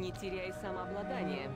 Не теряй самообладание.